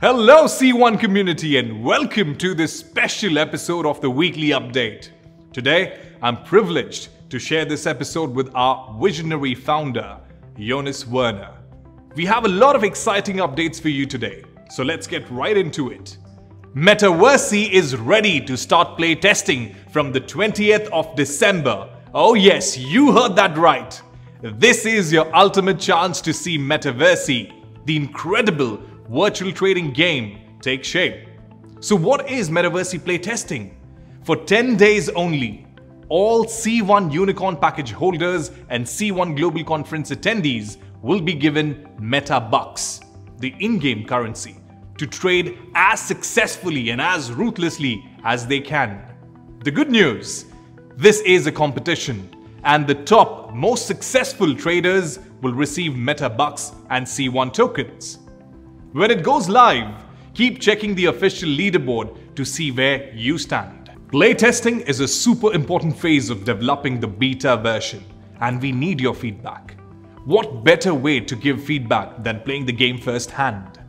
Hello, C1 community, and welcome to this special episode of the weekly update. Today, I'm privileged to share this episode with our visionary founder, Jonas Werner. We have a lot of exciting updates for you today, so let's get right into it. Metaversity is ready to start play testing from the 20th of December. Oh, yes, you heard that right. This is your ultimate chance to see Metaversity, the incredible virtual trading game take shape. So what is Metaversity playtesting? For 10 days only, all C1 Unicorn package holders and C1 Global Conference attendees will be given Meta Bucks, the in-game currency, to trade as successfully and as ruthlessly as they can. The good news, this is a competition and the top most successful traders will receive Meta Bucks and C1 tokens. When it goes live, keep checking the official leaderboard to see where you stand. Playtesting is a super important phase of developing the beta version, and we need your feedback. What better way to give feedback than playing the game firsthand?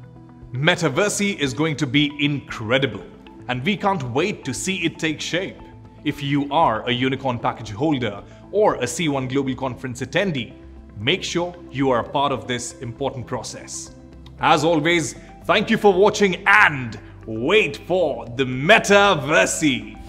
Metaversity is going to be incredible, and we can't wait to see it take shape. If you are a Unicorn package holder or a C1 Global Conference attendee, make sure you are a part of this important process. As always, thank you for watching and wait for the Metaversity.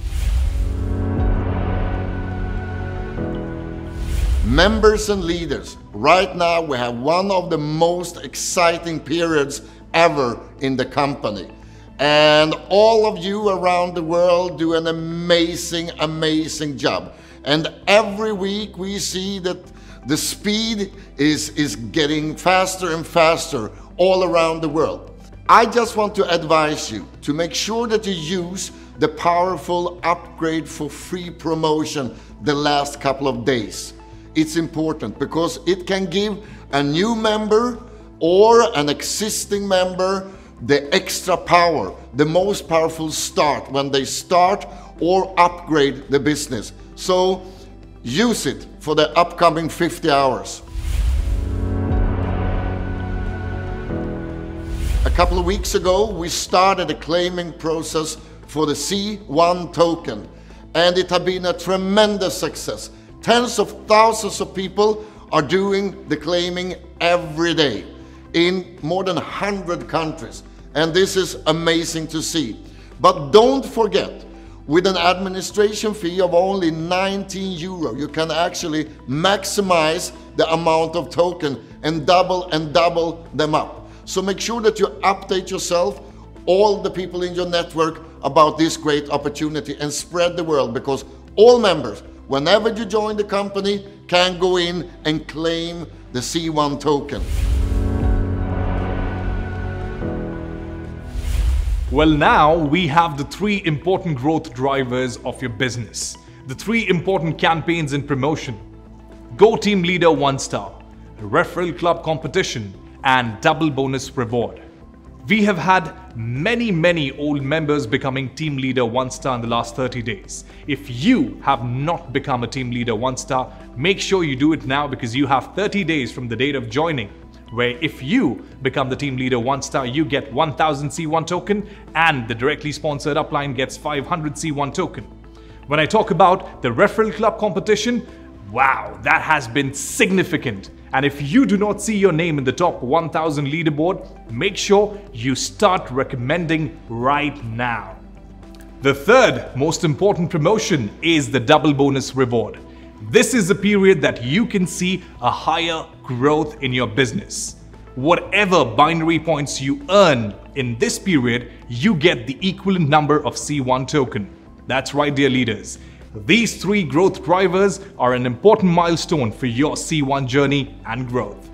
Members and leaders, right now we have one of the most exciting periods ever in the company. And all of you around the world do an amazing, amazing job. And every week we see that the speed is, is getting faster and faster all around the world. I just want to advise you to make sure that you use the powerful upgrade for free promotion the last couple of days. It's important because it can give a new member or an existing member the extra power, the most powerful start when they start or upgrade the business. So use it for the upcoming 50 hours. A couple of weeks ago, we started a claiming process for the C1 token, and it has been a tremendous success. Tens of thousands of people are doing the claiming every day in more than 100 countries, and this is amazing to see. But don't forget, with an administration fee of only 19 euro, you can actually maximize the amount of token and double and double them up. So make sure that you update yourself, all the people in your network about this great opportunity and spread the word because all members, whenever you join the company, can go in and claim the C1 token. Well, now we have the three important growth drivers of your business. The three important campaigns in promotion. Go Team Leader 1 Star, Referral Club Competition, and double bonus reward. We have had many, many old members becoming team leader one star in the last 30 days. If you have not become a team leader one star, make sure you do it now because you have 30 days from the date of joining. Where if you become the team leader one star, you get 1000 C1 token and the directly sponsored upline gets 500 C1 token. When I talk about the referral club competition, wow, that has been significant. And if you do not see your name in the top 1000 leaderboard, make sure you start recommending right now. The third most important promotion is the double bonus reward. This is a period that you can see a higher growth in your business. Whatever binary points you earn in this period, you get the equivalent number of C1 token. That's right, dear leaders. These three growth drivers are an important milestone for your C1 journey and growth.